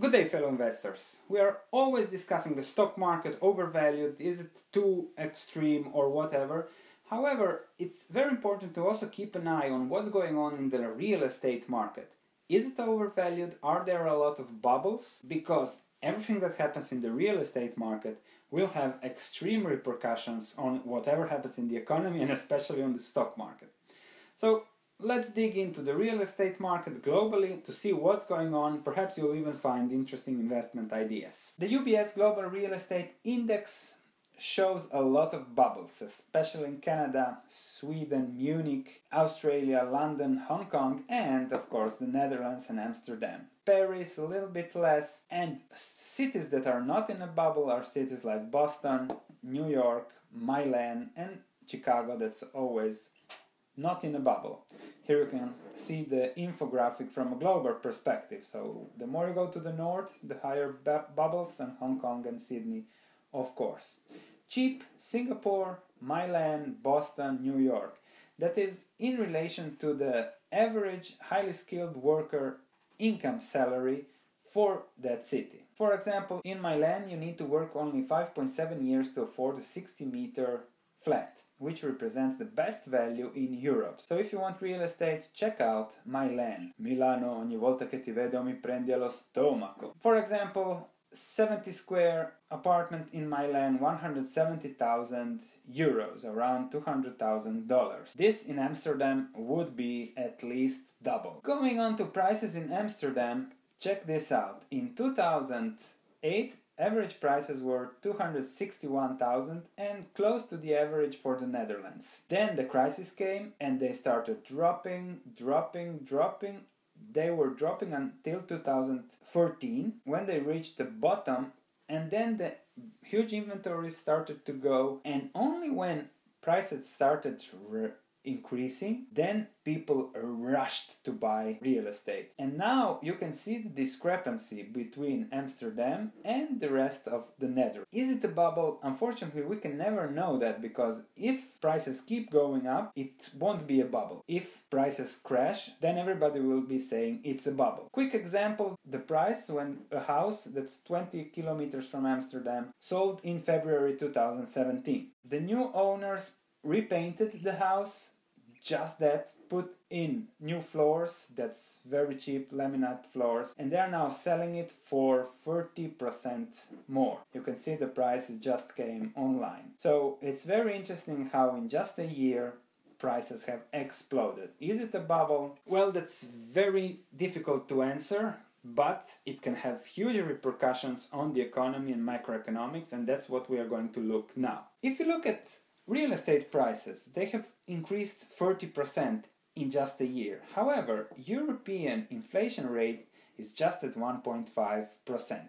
Good day, fellow investors. We are always discussing the stock market overvalued, is it too extreme or whatever. However, it's very important to also keep an eye on what's going on in the real estate market. Is it overvalued? Are there a lot of bubbles? Because everything that happens in the real estate market will have extreme repercussions on whatever happens in the economy and especially on the stock market. So let's dig into the real estate market globally to see what's going on. Perhaps you'll even find interesting investment ideas. The UBS Global Real Estate Index shows a lot of bubbles, especially in Canada, Sweden, Munich, Australia, London, Hong Kong, and of course the Netherlands and Amsterdam. Paris a little bit less, and cities that are not in a bubble are cities like Boston, New York, Milan, and Chicago. That's always not in a bubble. Here you can see the infographic from a global perspective. So the more you go to the north, the higher bubbles, and Hong Kong and Sydney, of course. Cheap, Singapore, Milan, Boston, New York. That is in relation to the average highly skilled worker income salary for that city. For example, in Milan, you need to work only 5.7 years to afford a 60 meter flat which represents the best value in Europe. So if you want real estate, check out Milan. Milano, ogni volta che ti vedo mi prendi allo stomaco. For example, 70 square apartment in Milan, 170,000 euros, around $200,000. This in Amsterdam would be at least double. Going on to prices in Amsterdam, check this out. In 2008, Average prices were 261,000 and close to the average for the Netherlands. Then the crisis came and they started dropping, dropping, dropping. They were dropping until 2014 when they reached the bottom and then the huge inventories started to go and only when prices started increasing, then people rushed to buy real estate. And now you can see the discrepancy between Amsterdam and the rest of the Netherlands. Is it a bubble? Unfortunately, we can never know that because if prices keep going up, it won't be a bubble. If prices crash, then everybody will be saying it's a bubble. Quick example the price when a house that's 20 kilometers from Amsterdam sold in February 2017. The new owners repainted the house just that put in new floors that's very cheap laminate floors and they are now selling it for 30% more. You can see the price just came online. So it's very interesting how in just a year prices have exploded. Is it a bubble? Well that's very difficult to answer but it can have huge repercussions on the economy and macroeconomics and that's what we are going to look now. If you look at Real estate prices, they have increased 30% in just a year. However, European inflation rate is just at 1.5%.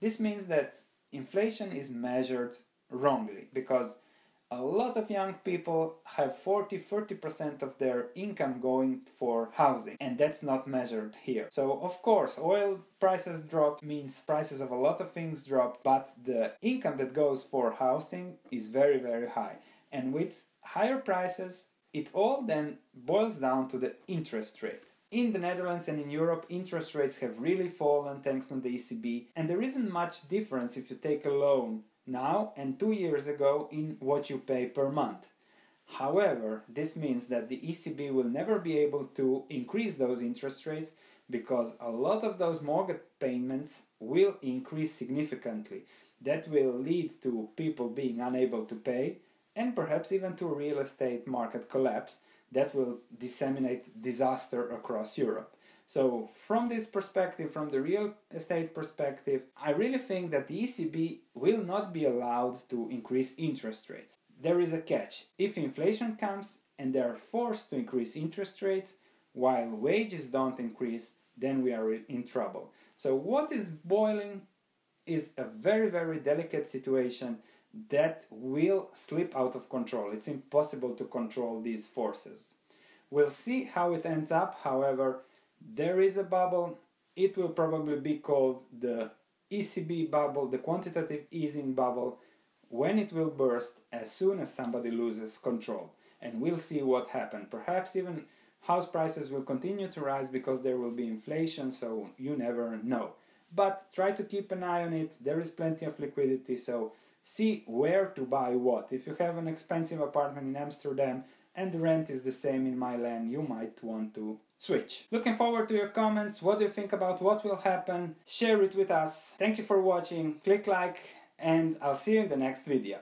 This means that inflation is measured wrongly because a lot of young people have 40 40% of their income going for housing and that's not measured here so of course oil prices dropped means prices of a lot of things dropped but the income that goes for housing is very very high and with higher prices, it all then boils down to the interest rate. In the Netherlands and in Europe, interest rates have really fallen thanks to the ECB, and there isn't much difference if you take a loan now and two years ago in what you pay per month. However, this means that the ECB will never be able to increase those interest rates because a lot of those mortgage payments will increase significantly. That will lead to people being unable to pay, and perhaps even to a real estate market collapse that will disseminate disaster across Europe. So, from this perspective, from the real estate perspective, I really think that the ECB will not be allowed to increase interest rates. There is a catch. If inflation comes and they are forced to increase interest rates while wages don't increase, then we are in trouble. So, what is boiling is a very, very delicate situation that will slip out of control. It's impossible to control these forces. We'll see how it ends up. However, there is a bubble. It will probably be called the ECB bubble, the quantitative easing bubble, when it will burst as soon as somebody loses control. And we'll see what happens. Perhaps even house prices will continue to rise because there will be inflation, so you never know. but try to keep an eye on it. There is plenty of liquidity, so see where to buy what. If you have an expensive apartment in Amsterdam and the rent is the same in Milan, you might want to switch. Looking forward to your comments. What do you think about what will happen? Share it with us. Thank you for watching. Click like and I'll see you in the next video.